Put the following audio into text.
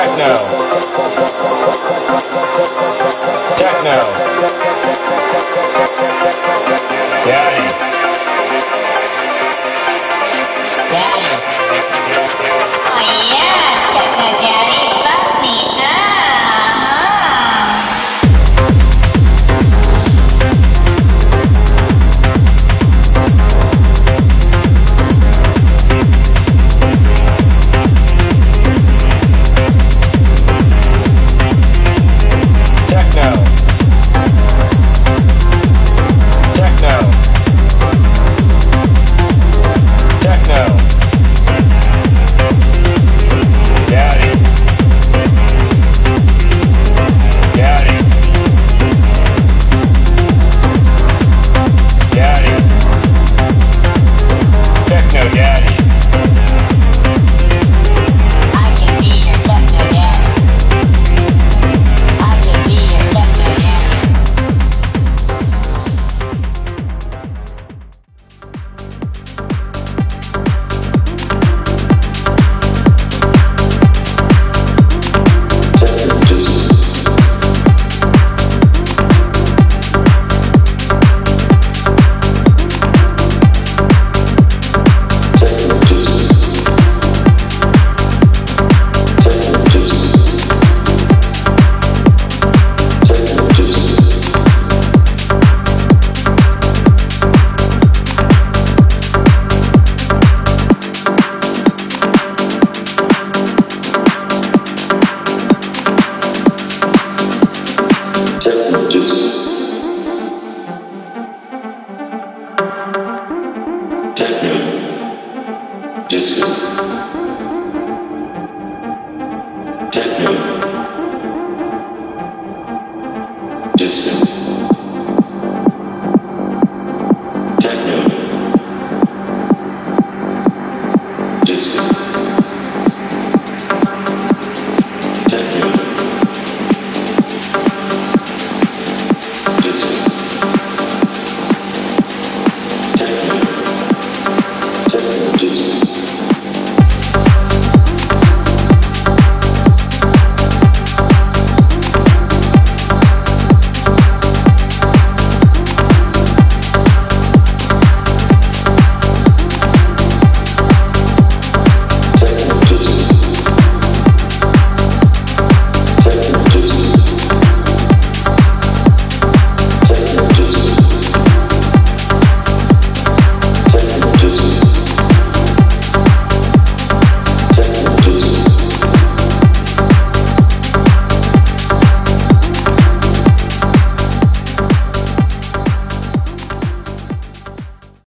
Techno. Techno. Daddy. wisdom.